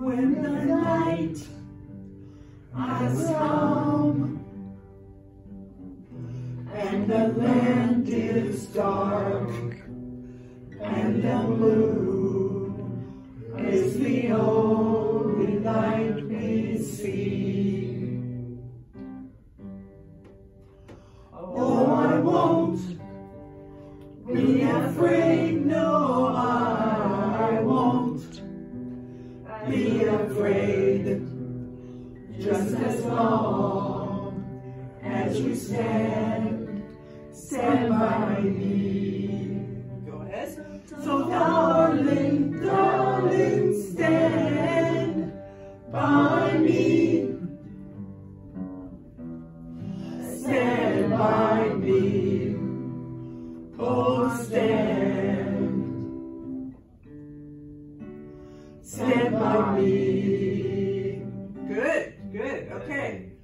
when the night has come and the land is dark and the moon is the only light we see. Oh, I won't be afraid, no, be afraid just as long as you stand, stand by me. Go ahead. So darling, darling, stand by me. Stand by me. Oh, stand. Stand by me. Good, good, okay.